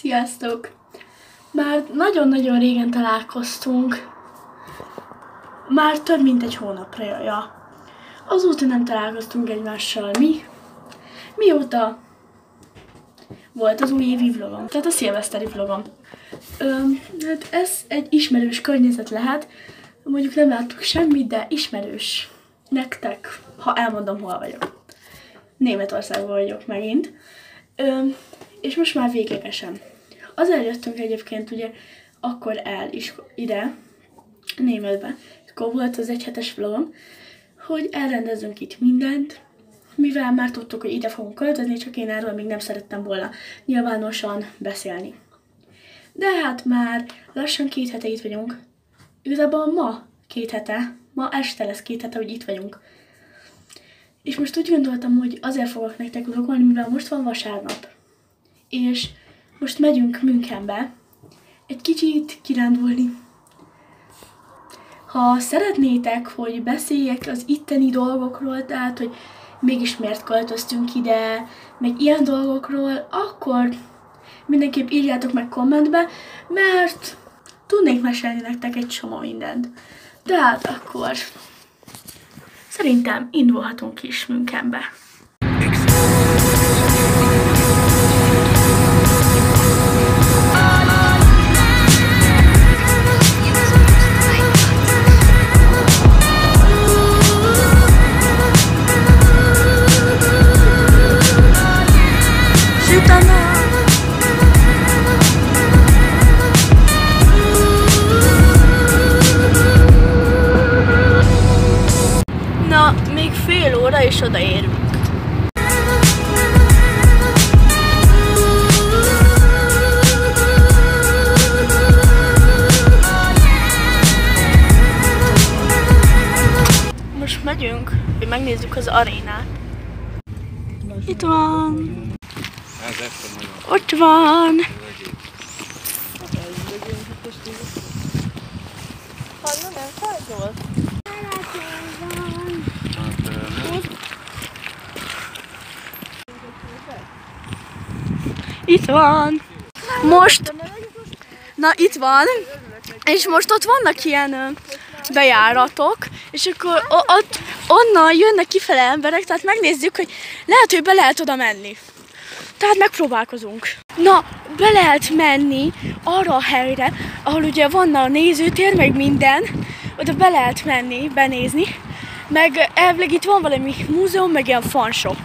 Sziasztok! Már nagyon-nagyon régen találkoztunk. Már több mint egy hónapra, ja. Azóta nem találkoztunk egymással. Mi? Mióta volt az újévi vlogom, tehát a szilveszteri vlogom. Öm, hát ez egy ismerős környezet lehet. Mondjuk nem láttuk semmit, de ismerős nektek, ha elmondom, hol vagyok. Németországban vagyok megint. Öm, és most már véglegesen. Azért jöttünk egyébként ugye akkor el is ide, németbe, akkor volt az egyhetes vlogom, hogy elrendezzünk itt mindent, mivel már tudtuk, hogy ide fogunk költözni, csak én erről még nem szerettem volna nyilvánosan beszélni. De hát már lassan két hete itt vagyunk. Igazából ma két hete, ma este lesz két hete, hogy itt vagyunk. És most úgy gondoltam, hogy azért fogok nektek vlogolni, mivel most van vasárnap. És most megyünk Münchenbe egy kicsit kirándulni. Ha szeretnétek, hogy beszéljek az itteni dolgokról, tehát, hogy mégis miért költöztünk ide, meg ilyen dolgokról, akkor mindenképp írjátok meg kommentbe, mert tudnék mesélni nektek egy csomó mindent. De hát akkor szerintem indulhatunk is Münchenbe. És odaérünk. Most megyünk, hogy megnézzük az arénát. Itt van. Ott van. Hanna nem fájdol? Itt van. Most, na itt van, és most ott vannak ilyen bejáratok, és akkor ott onnan jönnek kifele emberek, tehát megnézzük, hogy lehet, hogy be lehet oda menni. Tehát megpróbálkozunk. Na, be lehet menni arra a helyre, ahol ugye van a nézőtér, meg minden, oda be lehet menni, benézni, meg elvileg itt van valami múzeum, meg ilyen fanshop.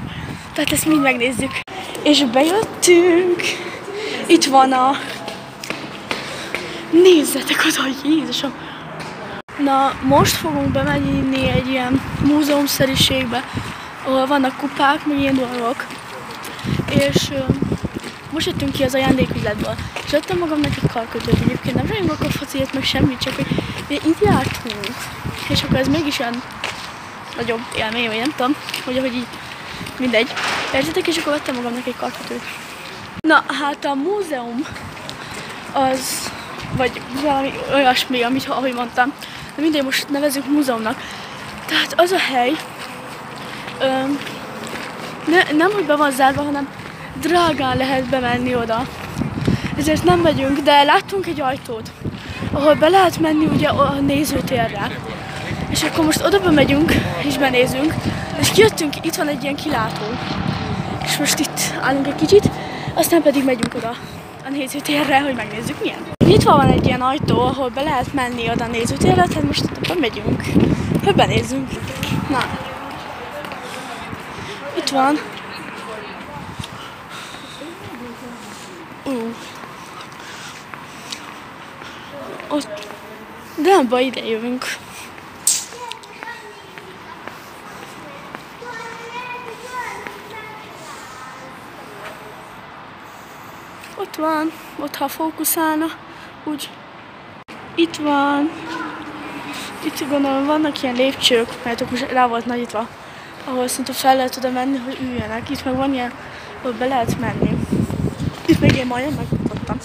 Tehát ezt mind megnézzük. És bejöttünk. Itt van a... Nézzetek oda, Jézusom! Na, most fogunk bemenni egy ilyen múzeumszeriségbe, ahol vannak kupák, meg ilyen dolgok. És most jöttünk ki az ajándéküzletből, és adtam magamnak egy karkötőt. Egyébként nem rajongok a fociért, meg semmit, csak hogy itt jártunk. És akkor ez mégis olyan nagyobb élmény, vagy nem tudom, hogy ahogy így mindegy. Értitek, és akkor vettem magamnak egy karkötőt. Na, hát a múzeum az, vagy valami olyasmi, amit ahogy mondtam, de mindegy, most nevezünk múzeumnak. Tehát az a hely, öm, ne, nem, hogy be van zárva, hanem drágán lehet bemenni oda. Ezért nem megyünk, de láttunk egy ajtót, ahol be lehet menni ugye a nézőtérre. És akkor most oda bemegyünk, és benézünk, és kijöttünk, itt van egy ilyen kilátó. Most itt állunk egy kicsit, aztán pedig megyünk oda a nézőtérre, hogy megnézzük milyen. Nyitva van egy ilyen ajtó, ahol be lehet menni oda a nézőtérre, tehát most oda bemegyünk, hogy benézzünk. Na, itt van. Ú. Ott. De nem baj, ide jövünk. Ott van, ott ha fókuszálna, úgy. Itt van. Itt gondolom vannak ilyen lépcsők, mert most rá volt nagyítva, ahol szinte fel lehet oda menni, hogy üljenek. Itt meg van ilyen, ahol be lehet menni. Itt meg én majdnem megmutattam.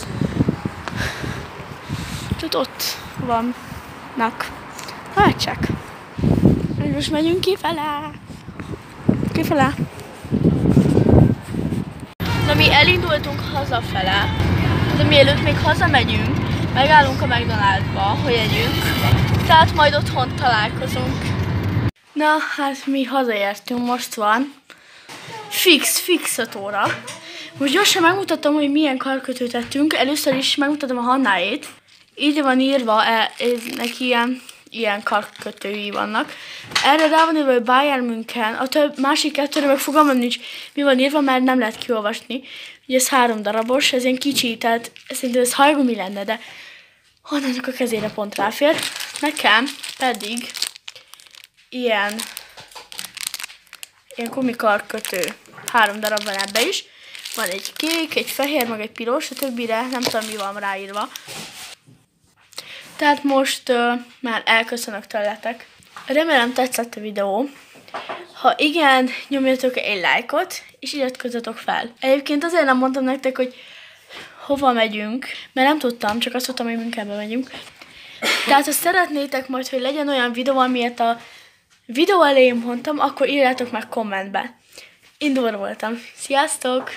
Tehát ott vannak. Hát csak. Most megyünk kifele. Kifele. Mi elindultunk hazafele, De mielőtt még hazamegyünk, megállunk a McDonald'sba, hogy együnk. Tehát majd otthon találkozunk. Na, hát mi hazaértünk, most van. Fix, fix 5 óra. Most gyorsan megmutatom, hogy milyen karkötőt tettünk. Először is megmutatom a Hannáét. Így van írva, e, ez, neki ilyen, ilyen karkötői vannak. Erre rá van írva, hogy Bayern München, a több, másik kettőre meg fogalmam nincs, mi van írva, mert nem lehet kiolvasni. Ugye ez három darabos, ez ilyen kicsi, tehát szerintem ez hajgumi lenne, de Hannának a kezére pont ráfér. Nekem pedig ilyen ilyen gumikarkötő. Három darab van ebbe is. Van egy kék, egy fehér, meg egy piros, a többire nem tudom mi van ráírva. Tehát most uh, már elköszönök tőletek. Remélem tetszett a videó. Ha igen, nyomjatok egy lájkot, és iratkozzatok fel. Egyébként azért nem mondtam nektek, hogy hova megyünk, mert nem tudtam, csak azt tudtam, hogy munkába megyünk. Tehát, ha szeretnétek majd, hogy legyen olyan videó, amilyet a videó elején mondtam, akkor írjátok meg kommentbe. Indul voltam. Sziasztok!